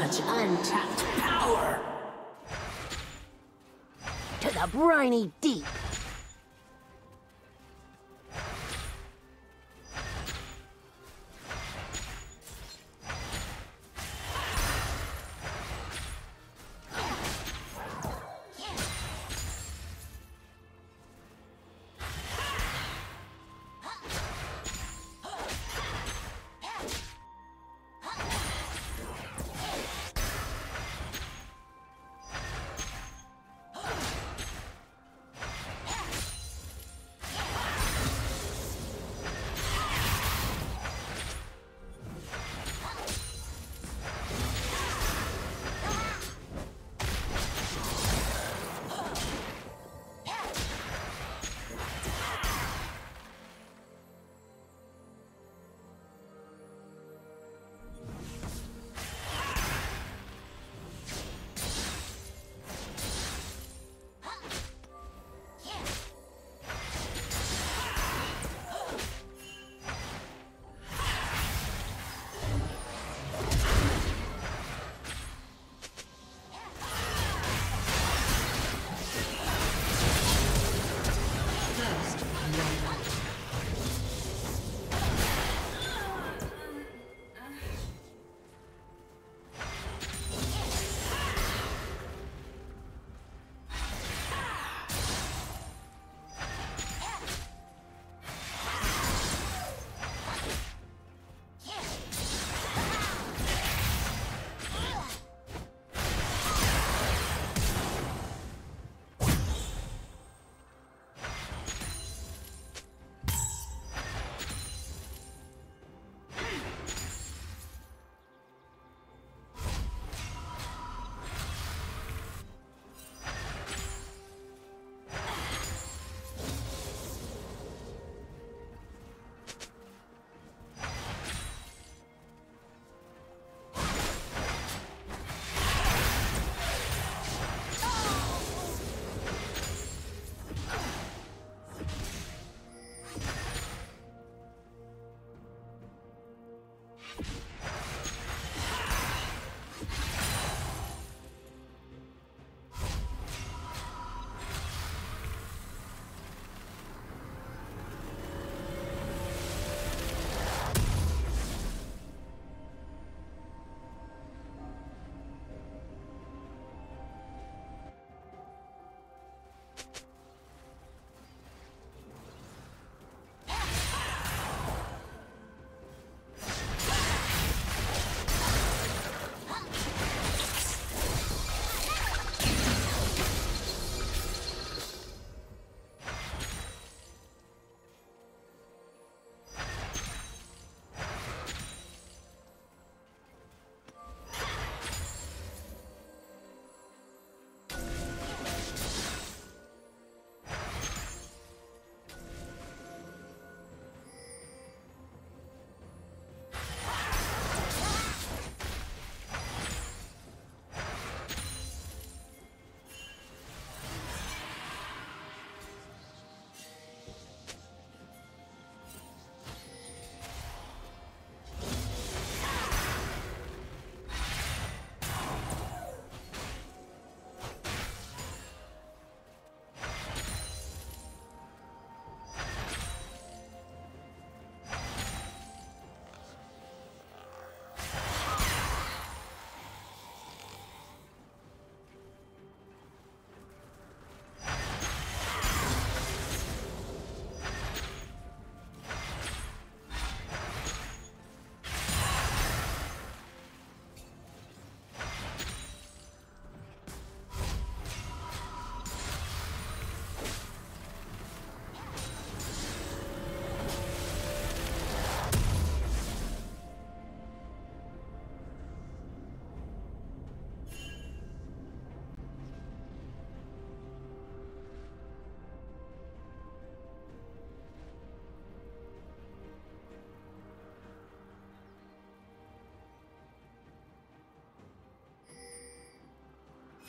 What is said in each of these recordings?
much untapped power! To the briny deep!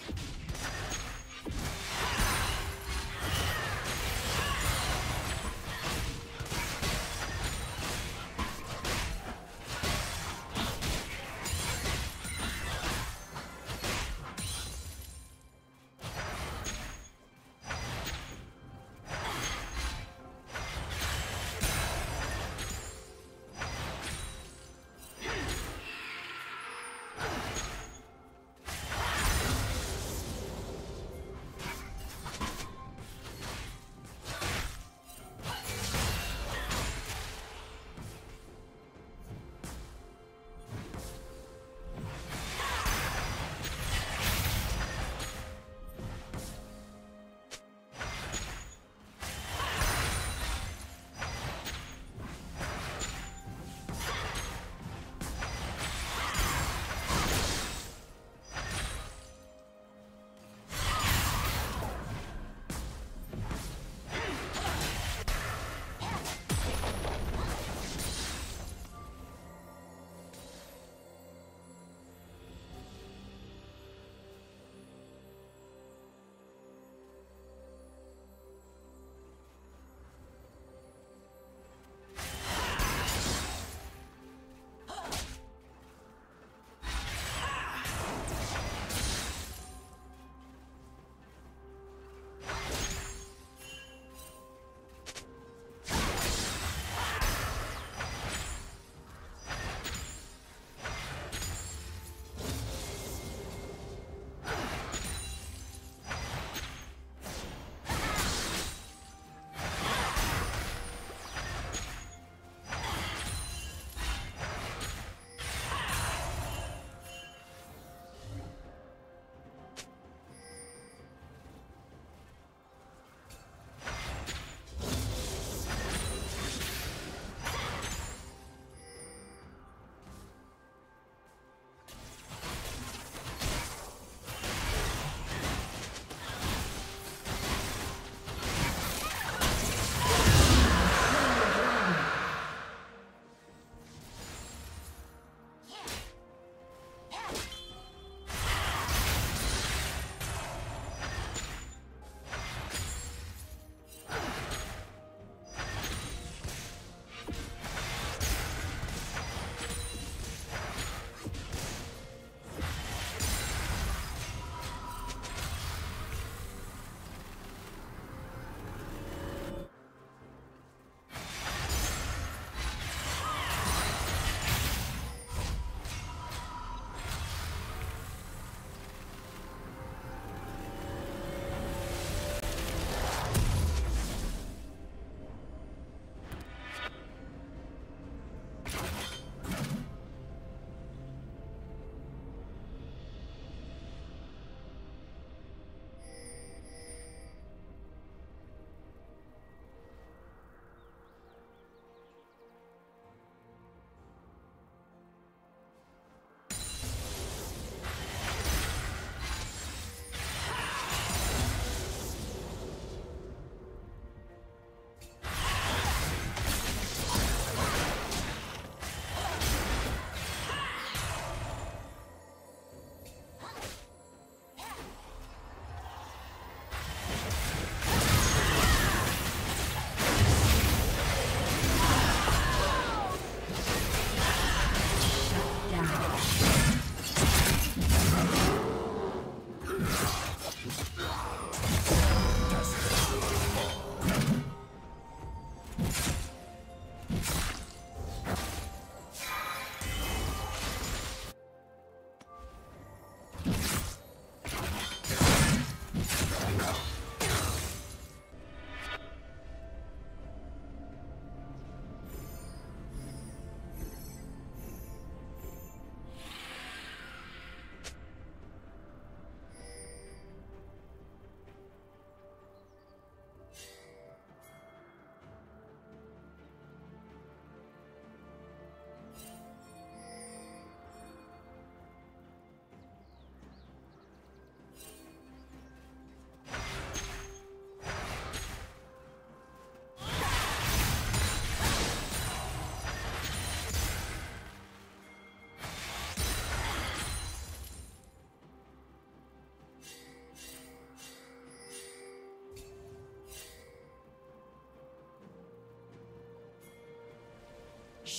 you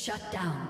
Shut down.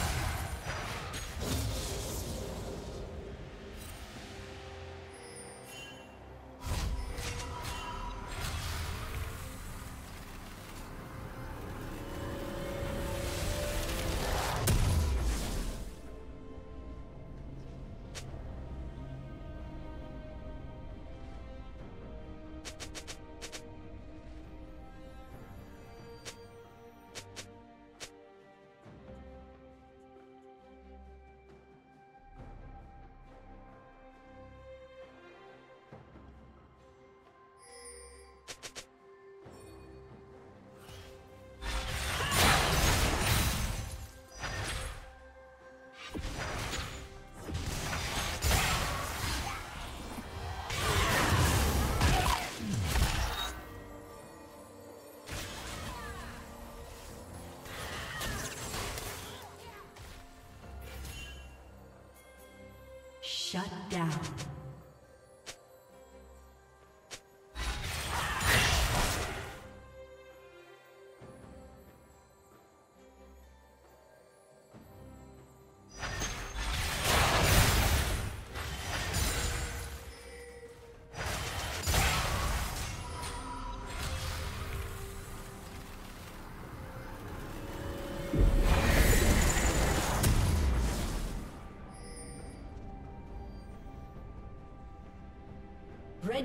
Shut down.